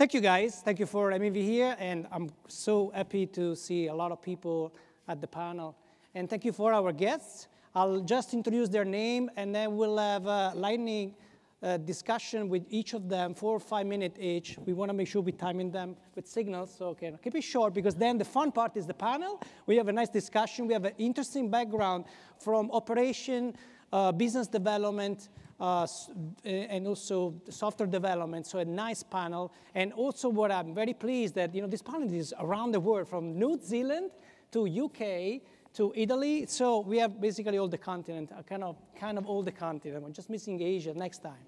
Thank you, guys. Thank you for having me here, and I'm so happy to see a lot of people at the panel. And thank you for our guests. I'll just introduce their name, and then we'll have a lightning uh, discussion with each of them, four or five minutes each. We want to make sure we're timing them with signals, so okay, keep it short, because then the fun part is the panel. We have a nice discussion. We have an interesting background from operation, business development, uh, and also software development, so a nice panel. And also what I'm very pleased that, you know, this panel is around the world, from New Zealand to UK, to Italy. So we have basically all the continent, uh, kind of, kind of all the continent. We're just missing Asia next time.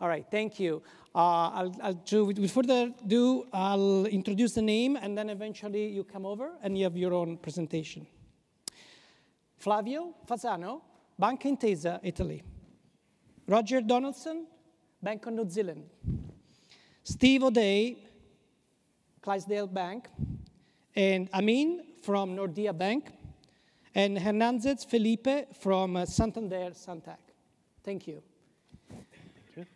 All right, thank you. Uh, I'll, I'll do, with further ado, I'll introduce the name, and then eventually you come over and you have your own presentation. Flavio Fasano, Banca Intesa, Italy. Roger Donaldson, Bank of New Zealand. Steve O'Day, Clydesdale Bank. And Amin from Nordea Bank and Hernandez Felipe from uh, Santander Santac. Thank you. Thank you.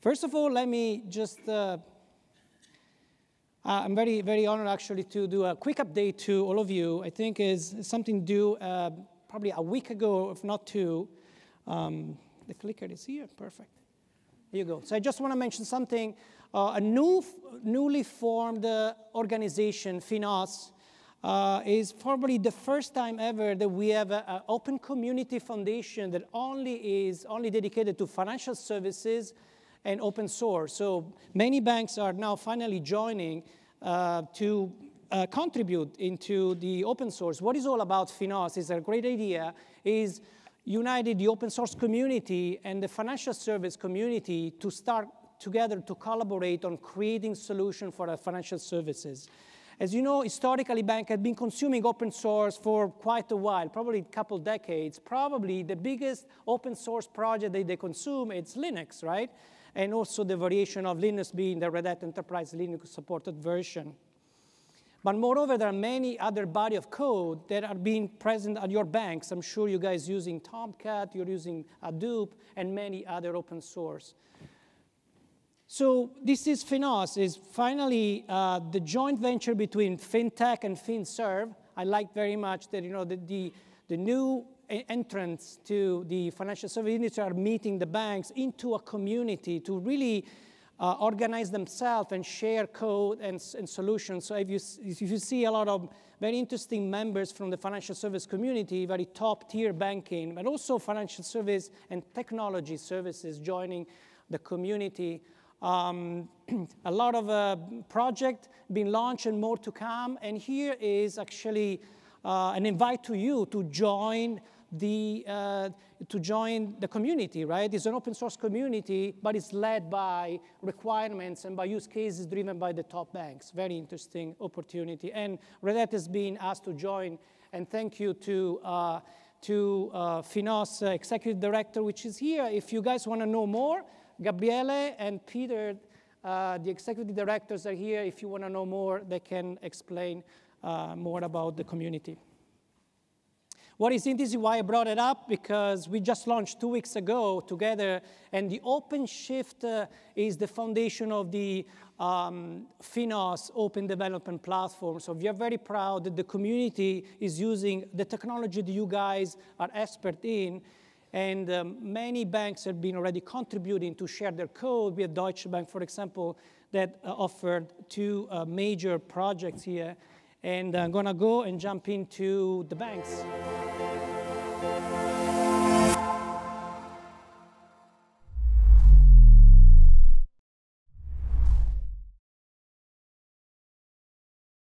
First of all, let me just, uh, I'm very, very honored actually to do a quick update to all of you. I think is something due uh, probably a week ago, if not two. Um, the clicker is here, perfect. Here you go. So I just want to mention something. Uh, a new, newly formed uh, organization, FINOS, uh, is probably the first time ever that we have an open community foundation that only is only dedicated to financial services and open source. So many banks are now finally joining uh, to uh, contribute into the open source. What is all about Finos is a great idea, is united the open source community and the financial service community to start together to collaborate on creating solution for financial services. As you know, historically, bank had been consuming open source for quite a while, probably a couple decades. Probably the biggest open source project that they consume is Linux, right? And also the variation of Linux being the Red Hat Enterprise Linux supported version. But moreover, there are many other body of code that are being present at your banks. I'm sure you guys using Tomcat, you're using Hadoop, and many other open source. So this is Finos, is finally uh, the joint venture between FinTech and FinServe. I like very much that you know the, the, the new entrants to the financial service industry are meeting the banks into a community to really uh, organize themselves and share code and, and solutions. So if you, if you see a lot of very interesting members from the financial service community, very top tier banking, but also financial service and technology services joining the community. Um, a lot of uh, project being launched and more to come. And here is actually uh, an invite to you to join the uh, to join the community, right? It's an open source community, but it's led by requirements and by use cases driven by the top banks. Very interesting opportunity. And Red Hat has been asked to join, and thank you to uh, to uh, Finos uh, executive director, which is here. If you guys want to know more, Gabriele and Peter, uh, the executive directors are here. If you want to know more, they can explain uh, more about the community. What is interesting, why I brought it up, because we just launched two weeks ago together, and the OpenShift uh, is the foundation of the um, Finos open development platform. So we are very proud that the community is using the technology that you guys are expert in, and um, many banks have been already contributing to share their code. We have Deutsche Bank, for example, that uh, offered two uh, major projects here. And I'm going to go and jump into the banks. Música